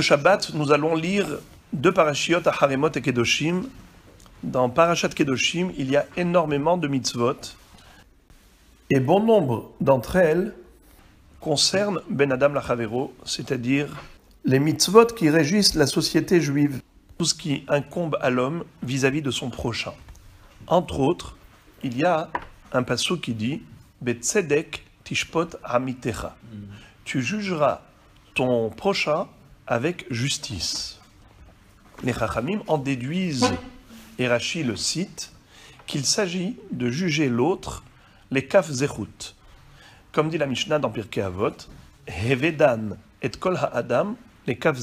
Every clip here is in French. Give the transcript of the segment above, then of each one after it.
Ce Shabbat, nous allons lire deux parashiot à Haremot et Kedoshim. Dans Parashat Kedoshim, il y a énormément de mitzvot. Et bon nombre d'entre elles concernent Ben Adam Lachavero, c'est-à-dire les mitzvot qui régissent la société juive, tout ce qui incombe à l'homme vis-à-vis de son prochain. Entre autres, il y a un passage qui dit Betzedek tishpot amitecha. Tu jugeras ton prochain avec justice. Les Chachamim en déduisent, et Rashi le cite, qu'il s'agit de juger l'autre, les kaf. Comme dit la Mishnah dans Pirkei Avot, Hevedan et kol ha'adam, les kaf.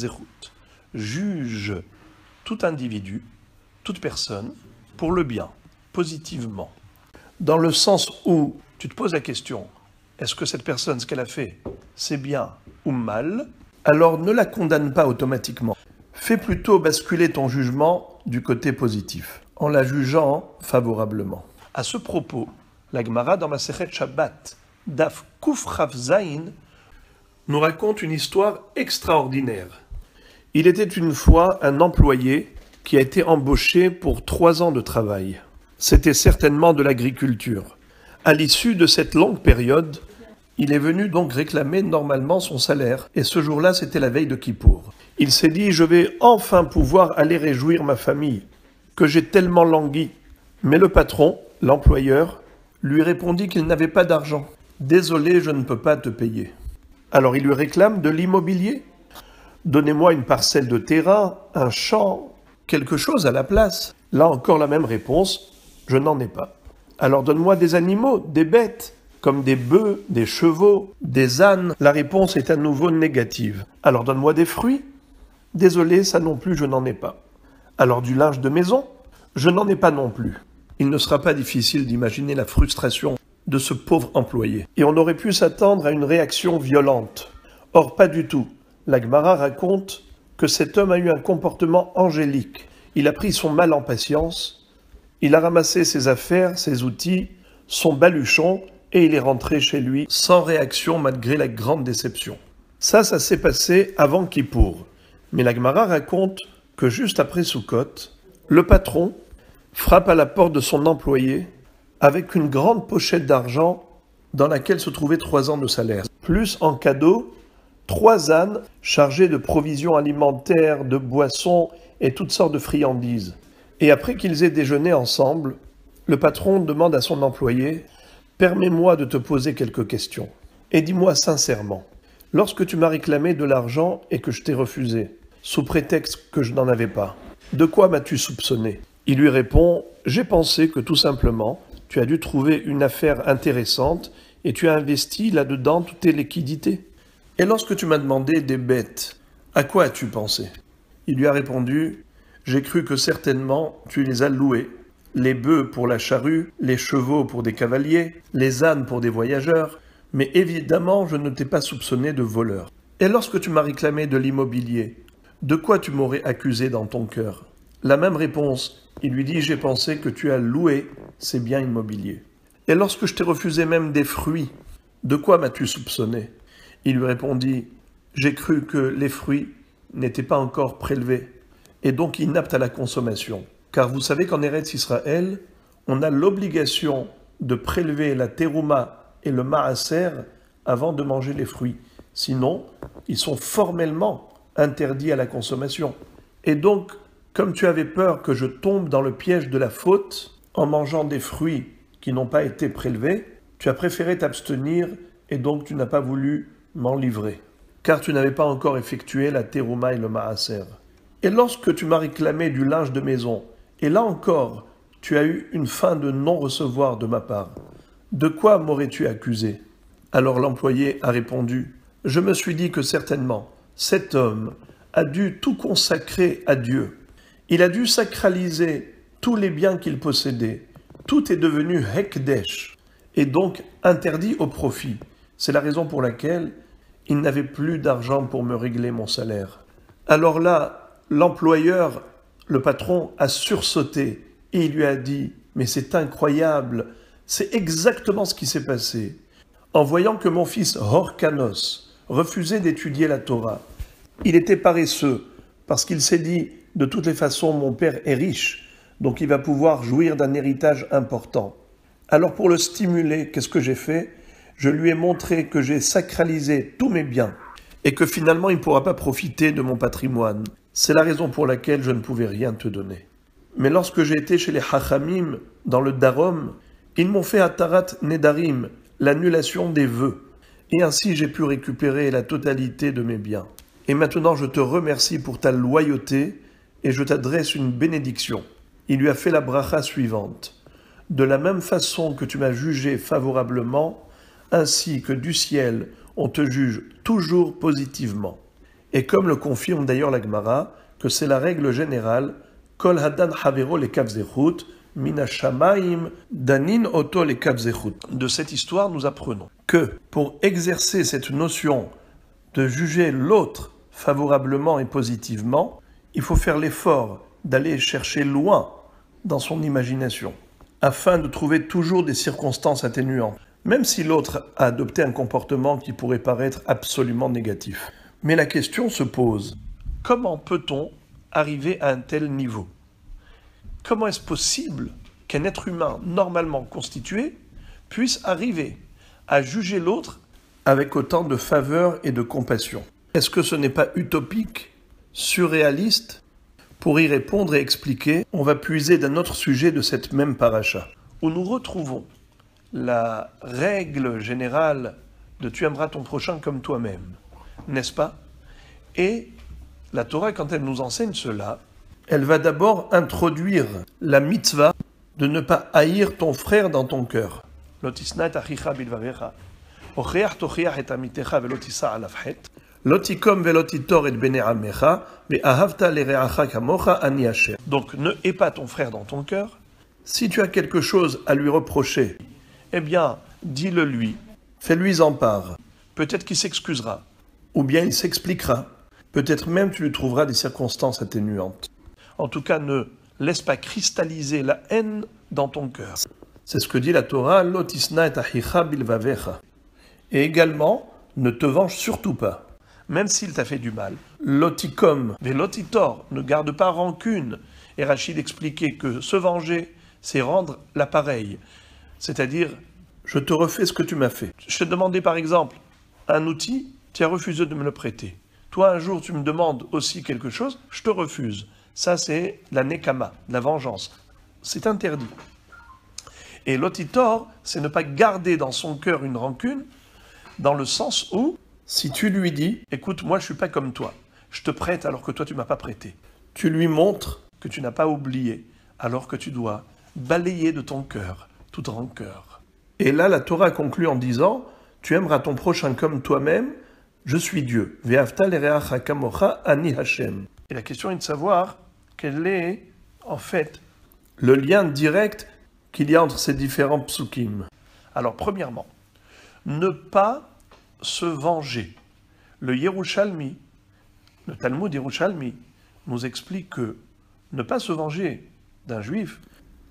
Juge tout individu, toute personne, pour le bien, positivement. Dans le sens où tu te poses la question, est-ce que cette personne, ce qu'elle a fait, c'est bien ou mal? Alors ne la condamne pas automatiquement. Fais plutôt basculer ton jugement du côté positif, en la jugeant favorablement. À ce propos, la Gemara dans ma Sechet Shabbat, Daf Kuf Zain, nous raconte une histoire extraordinaire. Il était une fois un employé qui a été embauché pour trois ans de travail. C'était certainement de l'agriculture. À l'issue de cette longue période, il est venu donc réclamer normalement son salaire, et ce jour-là, c'était la veille de Kippour. Il s'est dit, je vais enfin pouvoir aller réjouir ma famille, que j'ai tellement langui. Mais le patron, l'employeur, lui répondit qu'il n'avait pas d'argent. Désolé, je ne peux pas te payer. Alors il lui réclame de l'immobilier. Donnez-moi une parcelle de terrain, un champ, quelque chose à la place. Là encore la même réponse, je n'en ai pas. Alors donne-moi des animaux, des bêtes comme des bœufs, des chevaux, des ânes La réponse est à nouveau négative. Alors donne-moi des fruits Désolé, ça non plus, je n'en ai pas. Alors du linge de maison Je n'en ai pas non plus. Il ne sera pas difficile d'imaginer la frustration de ce pauvre employé. Et on aurait pu s'attendre à une réaction violente. Or, pas du tout. L'Agmara raconte que cet homme a eu un comportement angélique. Il a pris son mal en patience, il a ramassé ses affaires, ses outils, son baluchon, et il est rentré chez lui sans réaction malgré la grande déception. Ça, ça s'est passé avant Kippour. Mais la Gemara raconte que juste après Sukkot, le patron frappe à la porte de son employé avec une grande pochette d'argent dans laquelle se trouvaient trois ans de salaire, plus en cadeau trois ânes chargés de provisions alimentaires, de boissons et toutes sortes de friandises. Et après qu'ils aient déjeuné ensemble, le patron demande à son employé Permets-moi de te poser quelques questions. Et dis-moi sincèrement, lorsque tu m'as réclamé de l'argent et que je t'ai refusé, sous prétexte que je n'en avais pas, de quoi m'as-tu soupçonné? Il lui répond J'ai pensé que tout simplement, tu as dû trouver une affaire intéressante et tu as investi là-dedans toutes tes liquidités. Et lorsque tu m'as demandé des bêtes, à quoi as-tu pensé? Il lui a répondu J'ai cru que certainement tu les as louées les bœufs pour la charrue, les chevaux pour des cavaliers, les ânes pour des voyageurs, mais évidemment je ne t'ai pas soupçonné de voleur. Et lorsque tu m'as réclamé de l'immobilier, de quoi tu m'aurais accusé dans ton cœur? La même réponse. Il lui dit J'ai pensé que tu as loué ces biens immobiliers. Et lorsque je t'ai refusé même des fruits, de quoi m'as-tu soupçonné? Il lui répondit J'ai cru que les fruits n'étaient pas encore prélevés et donc inaptes à la consommation. Car vous savez qu'en Eretz Israël, on a l'obligation de prélever la terouma et le maaser avant de manger les fruits. Sinon, ils sont formellement interdits à la consommation. Et donc, comme tu avais peur que je tombe dans le piège de la faute en mangeant des fruits qui n'ont pas été prélevés, tu as préféré t'abstenir et donc tu n'as pas voulu m'en livrer, car tu n'avais pas encore effectué la terouma et le maaser. Et lorsque tu m'as réclamé du linge de maison et là encore, tu as eu une fin de non-recevoir de ma part. De quoi m'aurais-tu accusé? Alors l'employé a répondu Je me suis dit que certainement, cet homme a dû tout consacrer à Dieu. Il a dû sacraliser tous les biens qu'il possédait. Tout est devenu Hekdesh, et donc interdit au profit. C'est la raison pour laquelle il n'avait plus d'argent pour me régler mon salaire. Alors là, l'employeur le patron a sursauté et il lui a dit Mais c'est incroyable, c'est exactement ce qui s'est passé. En voyant que mon fils Horkanos refusait d'étudier la Torah, Il était paresseux parce qu'il s'est dit de toutes les façons mon père est riche, donc il va pouvoir jouir d'un héritage important. Alors pour le stimuler, qu'est-ce que j'ai fait? Je lui ai montré que j'ai sacralisé tous mes biens et que finalement il ne pourra pas profiter de mon patrimoine. C'est la raison pour laquelle je ne pouvais rien te donner. Mais lorsque j'ai été chez les Hachamim, dans le Darom, ils m'ont fait Atarat Nedarim, l'annulation des vœux. Et ainsi j'ai pu récupérer la totalité de mes biens. Et maintenant je te remercie pour ta loyauté et je t'adresse une bénédiction. Il lui a fait la bracha suivante. De la même façon que tu m'as jugé favorablement, ainsi que du ciel on te juge toujours positivement. Et comme le confirme d'ailleurs la Gemara, que c'est la règle générale, Kol hadan havero le danin oto le De cette histoire, nous apprenons que pour exercer cette notion de juger l'autre favorablement et positivement, il faut faire l'effort d'aller chercher loin dans son imagination, afin de trouver toujours des circonstances atténuantes, même si l'autre a adopté un comportement qui pourrait paraître absolument négatif. Mais la question se pose, comment peut-on arriver à un tel niveau? Comment est-ce possible qu'un être humain normalement constitué puisse arriver à juger l'autre avec autant de faveur et de compassion? Est-ce que ce n'est pas utopique, surréaliste? Pour y répondre et expliquer, on va puiser d'un autre sujet de cette même paracha, où nous retrouvons la règle générale de tu aimeras ton prochain comme toi-même, n'est-ce pas? Et la Torah, quand elle nous enseigne cela, elle va d'abord introduire la mitzvah de ne pas haïr ton frère dans ton cœur. Donc ne hais pas ton frère dans ton cœur. Si tu as quelque chose à lui reprocher, eh bien, dis-le lui, fais-lui en part. Peut-être qu'il s'excusera, ou bien il s'expliquera. Peut-être même tu lui trouveras des circonstances atténuantes. En tout cas, ne laisse pas cristalliser la haine dans ton cœur. C'est ce que dit la Torah, lotisna et bilvavecha. Et également, ne te venge surtout pas, même s'il t'a fait du mal. Lotikom, mais lotitor, ne garde pas rancune. Et Rachid expliquait que se venger, c'est rendre l'appareil. C'est-à-dire, je te refais ce que tu m'as fait. Je te demandais par exemple un outil, tu as refusé de me le prêter. Toi, un jour, tu me demandes aussi quelque chose, je te refuse. Ça, c'est la nekama, la vengeance. C'est interdit. Et l'otitor, c'est ne pas garder dans son cœur une rancune, dans le sens où, si tu lui dis, écoute, moi je suis pas comme toi, je te prête alors que toi tu m'as pas prêté. Tu lui montres que tu n'as pas oublié, alors que tu dois balayer de ton cœur toute rancœur. Et là, la Torah conclut en disant, tu aimeras ton prochain comme toi-même, je suis Dieu. ani Hashem. Et la question est de savoir quel est, en fait, le lien direct qu'il y a entre ces différents psukim. Alors, premièrement, ne pas se venger. Le Yerushalmi, le Talmud Yerushalmi, nous explique que ne pas se venger d'un juif,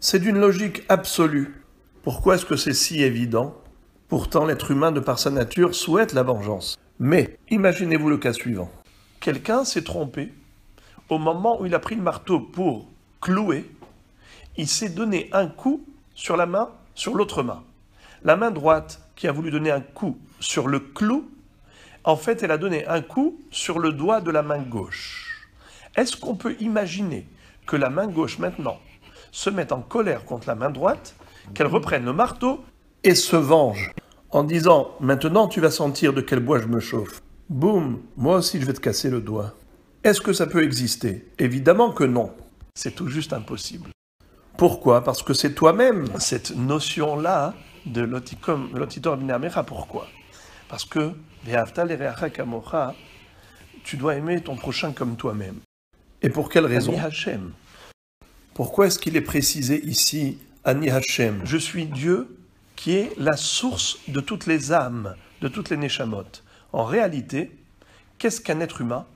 c'est d'une logique absolue. Pourquoi est-ce que c'est si évident? Pourtant, l'être humain, de par sa nature, souhaite la vengeance. Mais imaginez-vous le cas suivant. Quelqu'un s'est trompé au moment où il a pris le marteau pour clouer, il s'est donné un coup sur la main, sur l'autre main. La main droite qui a voulu donner un coup sur le clou, en fait, elle a donné un coup sur le doigt de la main gauche. Est-ce qu'on peut imaginer que la main gauche maintenant se mette en colère contre la main droite, qu'elle reprenne le marteau et se venge? En disant Maintenant tu vas sentir de quel bois je me chauffe. Boum, moi aussi je vais te casser le doigt. Est-ce que ça peut exister? Évidemment que non. C'est tout juste impossible. Pourquoi? Parce que c'est toi-même cette notion-là de l'otitor binamecha. Pourquoi? Parce que tu dois aimer ton prochain comme toi-même. Et pour quelle raison? Pourquoi est-ce qu'il est précisé ici Ani Hashem? Je suis Dieu qui est la source de toutes les âmes, de toutes les neshamot. En réalité, qu'est-ce qu'un être humain?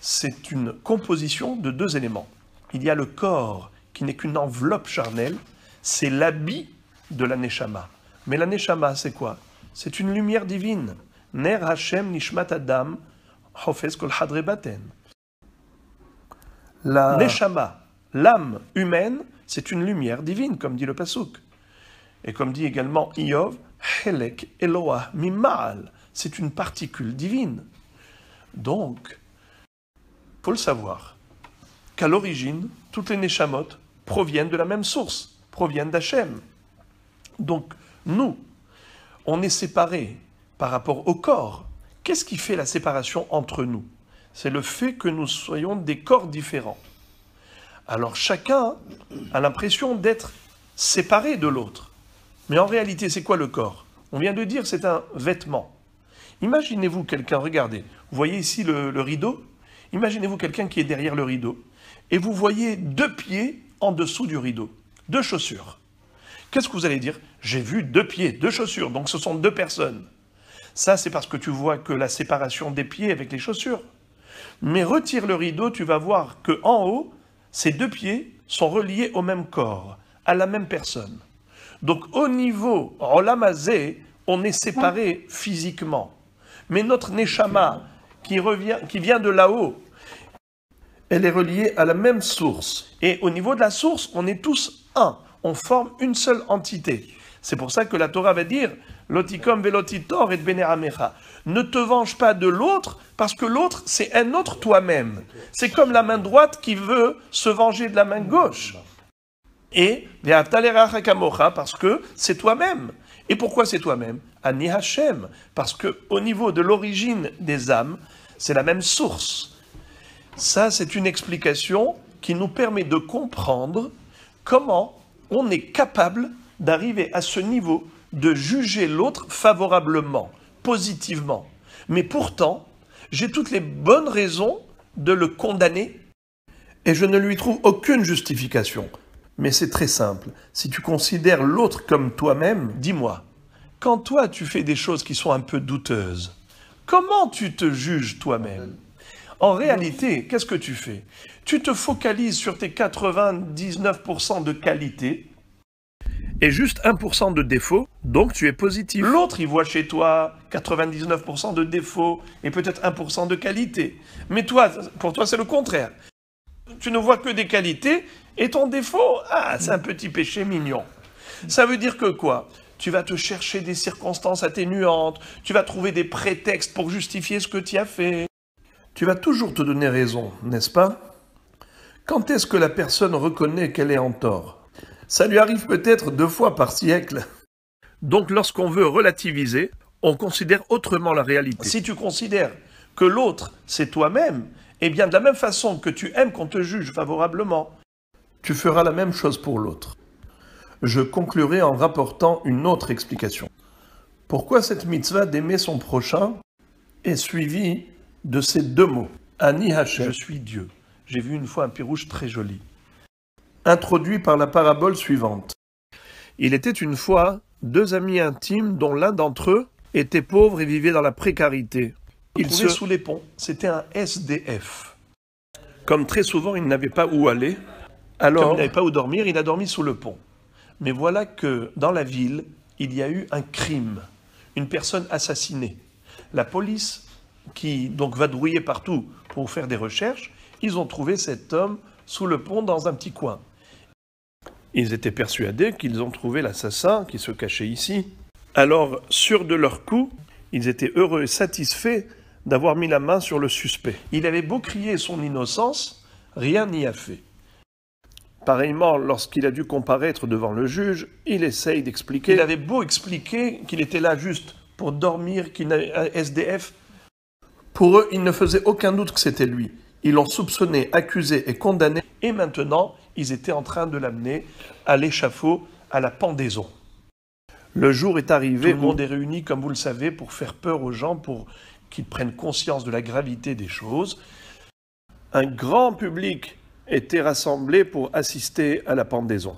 C'est une composition de deux éléments. Il y a le corps qui n'est qu'une enveloppe charnelle, c'est l'habit de la Neshama. Mais la Neshama, c'est quoi? C'est une lumière divine. Ner Hashem Nishmat Adam, Hofes kol hadre baten. La Neshama, l'âme humaine, c'est une lumière divine, comme dit le Pasuk. Et comme dit également Iov, Helek Eloah Mimal, c'est une particule divine. Donc, faut le savoir, qu'à l'origine, toutes les Neshamot proviennent de la même source, proviennent d'Hachem. Donc, nous, on est séparés par rapport au corps. Qu'est-ce qui fait la séparation entre nous? C'est le fait que nous soyons des corps différents. Alors chacun a l'impression d'être séparé de l'autre. Mais en réalité, c'est quoi le corps? On vient de dire c'est un vêtement. Imaginez-vous quelqu'un, regardez, vous voyez ici le, rideau Imaginez-vous quelqu'un qui est derrière le rideau et vous voyez deux pieds en dessous du rideau, deux chaussures. Qu'est-ce que vous allez dire? J'ai vu deux pieds, deux chaussures, donc ce sont deux personnes. Ça, c'est parce que tu vois que la séparation des pieds avec les chaussures. Mais retire le rideau, tu vas voir que en haut, ces deux pieds sont reliés au même corps, à la même personne. Donc au niveau Rolamazé, on est séparés physiquement. Mais notre Neshama, qui, revient, qui vient de là-haut, elle est reliée à la même source. Et au niveau de la source, on est tous un. On forme une seule entité. C'est pour ça que la Torah va dire Lotikom velotitor et beneramecha. Ne te venge pas de l'autre, parce que l'autre, c'est un autre toi-même. C'est comme la main droite qui veut se venger de la main gauche. Et parce que c'est toi-même. Et pourquoi c'est toi-même? Ani Hashem, parce que au niveau de l'origine des âmes, c'est la même source. Ça, c'est une explication qui nous permet de comprendre comment on est capable d'arriver à ce niveau de juger l'autre favorablement, positivement. Mais pourtant, j'ai toutes les bonnes raisons de le condamner et je ne lui trouve aucune justification. Mais c'est très simple. Si tu considères l'autre comme toi-même, dis-moi, quand toi tu fais des choses qui sont un peu douteuses, comment tu te juges toi-même? En réalité, qu'est-ce que tu fais? Tu te focalises sur tes 99% de qualité et juste 1% de défaut, donc tu es positif. L'autre, il voit chez toi 99% de défauts et peut-être 1% de qualité. Mais toi, pour toi, c'est le contraire. Tu ne vois que des qualités et ton défaut, ah, c'est un petit péché mignon. Ça veut dire que quoi? Tu vas te chercher des circonstances atténuantes, tu vas trouver des prétextes pour justifier ce que tu as fait. Tu vas toujours te donner raison, n'est-ce pas? Quand est-ce que la personne reconnaît qu'elle est en tort? Ça lui arrive peut-être deux fois par siècle. Donc lorsqu'on veut relativiser, on considère autrement la réalité. Si tu considères que l'autre, c'est toi-même, eh bien de la même façon que tu aimes qu'on te juge favorablement, tu feras la même chose pour l'autre. Je conclurai en rapportant une autre explication. Pourquoi cette mitzvah d'aimer son prochain est suivie de ces deux mots? Ani Hashem. Je suis Dieu. J'ai vu une fois un pirouche très joli introduit par la parabole suivante. Il était une fois deux amis intimes dont l'un d'entre eux était pauvre et vivait dans la précarité. Il se sous les ponts. C'était un SDF. Comme très souvent il n'avait pas où aller, alors il n'avait pas où dormir, il a dormi sous le pont. Mais voilà que dans la ville, il y a eu un crime, une personne assassinée. La police, qui donc va drouiller partout pour faire des recherches, ils ont trouvé cet homme sous le pont dans un petit coin. Ils étaient persuadés qu'ils ont trouvé l'assassin qui se cachait ici. Alors, sûrs de leur coup, ils étaient heureux et satisfaits d'avoir mis la main sur le suspect. Il avait beau crier son innocence, rien n'y a fait. Pareillement, lorsqu'il a dû comparaître devant le juge, il essaye d'expliquer. Il avait beau expliquer qu'il était là juste pour dormir, qu'il n'avait SDF. Pour eux, il ne faisait aucun doute que c'était lui. Ils l'ont soupçonné, accusé et condamné, et maintenant, ils étaient en train de l'amener à l'échafaud, à la pendaison. Le jour est arrivé, tout le monde est réuni, comme vous le savez, pour faire peur aux gens, pour qu'ils prennent conscience de la gravité des choses. Un grand public était rassemblé pour assister à la pendaison.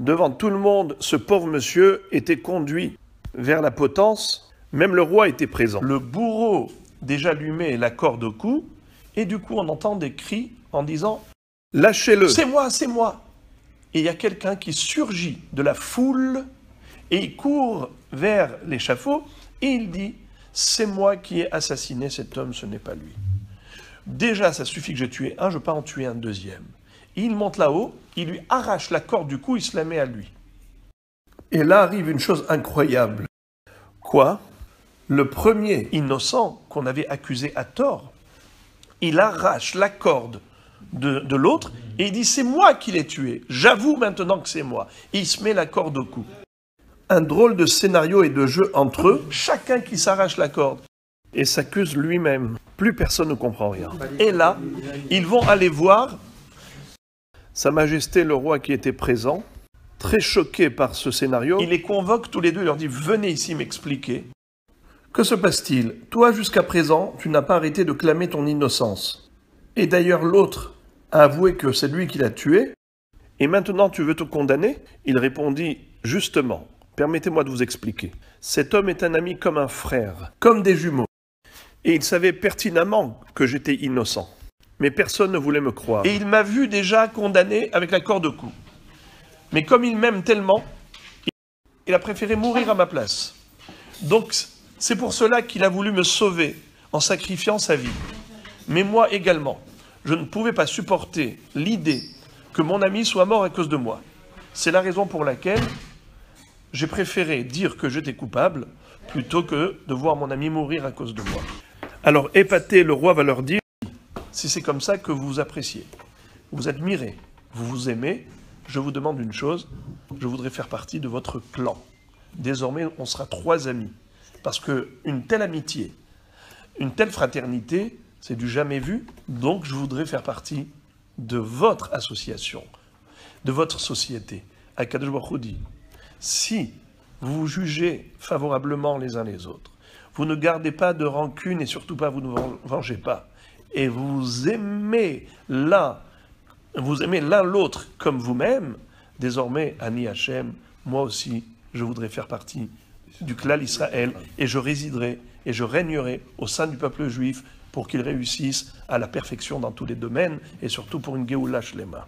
Devant tout le monde, ce pauvre monsieur était conduit vers la potence, même le roi était présent. Le bourreau déjà allumé la corde au cou, et du coup on entend des cris en disant Lâchez-le. C'est moi, c'est moi. Et il y a quelqu'un qui surgit de la foule et il court vers l'échafaud et il dit c'est moi qui ai assassiné cet homme, ce n'est pas lui. Déjà, ça suffit que j'ai tué un, je ne pas en tuer un deuxième. Il monte là-haut, il lui arrache la corde du cou, il se la met à lui. Et là arrive une chose incroyable. Quoi? Le premier innocent qu'on avait accusé à tort, il arrache la corde de, l'autre et il dit c'est moi qui l'ai tué. J'avoue maintenant que c'est moi. Il se met la corde au cou. Un drôle de scénario et de jeu entre eux, chacun qui s'arrache la corde et s'accuse lui-même. Plus personne ne comprend rien. Et là, ils vont aller voir Sa Majesté le roi qui était présent, très choqué par ce scénario. Il les convoque tous les deux, il leur dit Venez ici m'expliquer. Que se passe-t-il? Toi, jusqu'à présent, tu n'as pas arrêté de clamer ton innocence. Et d'ailleurs, l'autre a avoué que c'est lui qui l'a tué. Et maintenant, tu veux te condamner? Il répondit Justement, permettez-moi de vous expliquer. Cet homme est un ami comme un frère, comme des jumeaux. Et il savait pertinemment que j'étais innocent. Mais personne ne voulait me croire. Et il m'a vu déjà condamné avec la corde au cou. Mais comme il m'aime tellement, il a préféré mourir à ma place. Donc, c'est pour cela qu'il a voulu me sauver en sacrifiant sa vie. Mais moi également, je ne pouvais pas supporter l'idée que mon ami soit mort à cause de moi. C'est la raison pour laquelle j'ai préféré dire que j'étais coupable plutôt que de voir mon ami mourir à cause de moi. Alors, épaté, le roi va leur dire, si c'est comme ça que vous vous appréciez, vous admirez, vous vous aimez, je vous demande une chose, je voudrais faire partie de votre clan. Désormais, on sera trois amis. Parce qu'une telle amitié, une telle fraternité, c'est du jamais vu. Donc, je voudrais faire partie de votre association, de votre société. Akadosh si vous jugez favorablement les uns les autres, vous ne gardez pas de rancune et surtout pas vous ne vengez pas. Et vous aimez l'un, vous aimez l'un l'autre comme vous-même. Désormais, Ani Hachem, moi aussi, je voudrais faire partie du clan Israël et je résiderai et je régnerai au sein du peuple juif pour qu'il réussisse à la perfection dans tous les domaines et surtout pour une Géoula Shlema.